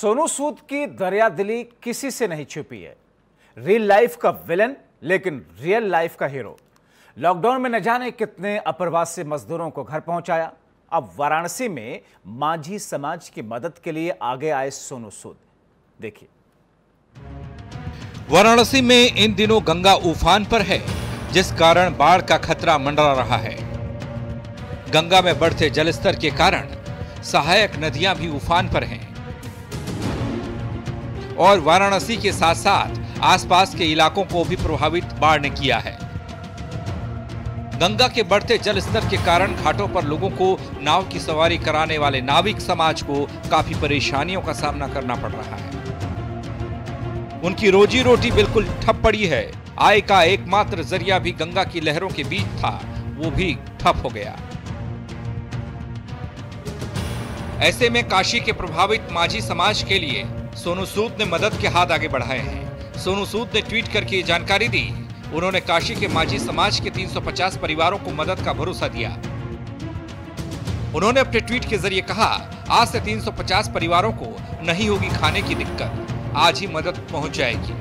सोनू सूद की दरिया दिली किसी से नहीं छुपी है। रियल लाइफ का विलन लेकिन रियल लाइफ का हीरो लॉकडाउन में न जाने कितने अप्रवासी मजदूरों को घर पहुँचाया। अब वाराणसी में मांझी समाज की मदद के लिए आगे आए सोनू सूद। देखिए। वाराणसी में इन दिनों गंगा उफान पर है, जिस कारण बाढ़ का खतरा मंडरा रहा है। गंगा में बढ़ते जलस्तर के कारण सहायक नदियाँ भी उफान पर हैं। और वाराणसी के साथ साथ आसपास के इलाकों को भी प्रभावित बाढ़ ने किया है। गंगा के बढ़ते जल स्तर के कारण घाटों पर लोगों को नाव की सवारी कराने वाले नाविक समाज को काफ़ी परेशानियों का सामना करना पड़ रहा है। उनकी रोजी रोटी बिल्कुल ठप पड़ी है। आय का एकमात्र ज़रिया भी गंगा की लहरों के बीच था, वो भी ठप हो गया। ऐसे में काशी के प्रभावित माझी समाज के लिए सोनू सूद ने मदद के हाथ आगे बढ़ाए हैं। सोनू सूद ने ट्वीट करके ये जानकारी दी। उन्होंने काशी के माझी समाज के 350 परिवारों को मदद का भरोसा दिया। उन्होंने अपने ट्वीट के ज़रिए कहा आज से 350 परिवारों को नहीं होगी खाने की दिक्कत। आज ही मदद पहुँच जाएगी।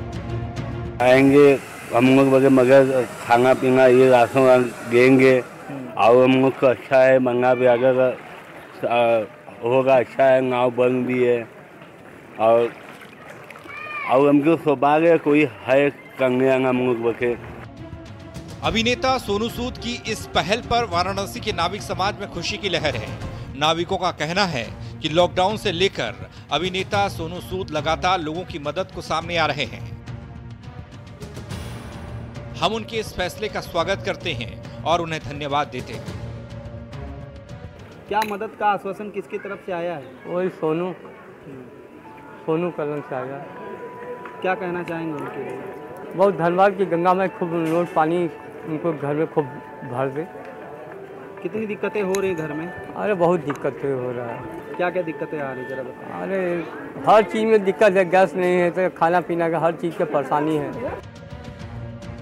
आएँगे हम लोग मगर खाना पीना ये राशन देंगे। और हम लोग को अच्छा है मंगा भी अगर होगा अच्छा है नाव बंद भी है। और और हमको सौभाग्य कोई है करने हम लोग बके अभिनेता सोनू सूद की इस पहल पर वाराणसी के नाविक समाज में खुशी की लहर है। नाविकों का कहना है कि लॉकडाउन से लेकर अभिनेता सोनू सूद लगातार लोगों की मदद को सामने आ रहे हैं। हम उनके इस फैसले का स्वागत करते हैं और उन्हें धन्यवाद देते हैं। क्या मदद का आश्वासन किसकी तरफ़ से आया है? वही सोनू। सोनू कलम से आया। क्या कहना चाहेंगे उनके लिए? बहुत धन्यवाद कि गंगा में खूब रोज पानी उनको घर में खूब भर दे। कितनी दिक्कतें हो रही घर में? अरे बहुत दिक्कत हो रहा है। क्या क्या दिक्कतें आ रही जरा बताओ। अरे हर चीज़ में दिक्कत है गैस नहीं है तो खाना पीना का हर चीज़ की परेशानी है।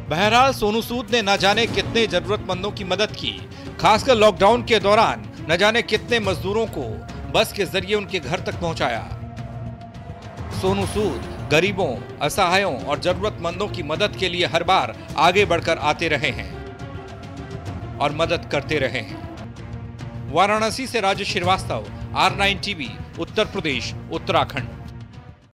बहरहाल सोनू सूद ने न जाने कितने जरूरतमंदों की मदद की खासकर लॉकडाउन के दौरान न जाने कितने मजदूरों को बस के ज़रिए उनके घर तक पहुँचाया। सोनू सूद, गरीबों, असहायों और जरूरतमंदों की मदद के लिए हर बार आगे बढ़कर आते रहे हैं और मदद करते रहे हैं। वाराणसी से Raju Srivastava, R nine TV, Uttar Pradesh, Uttarakhand.